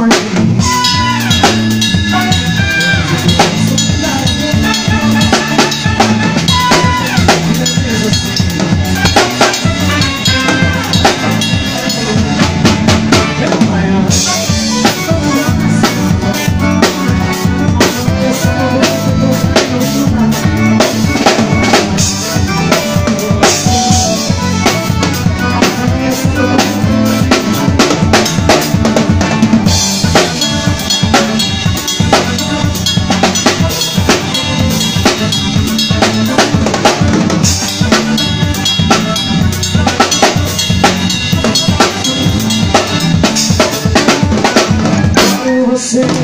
morning. Sing.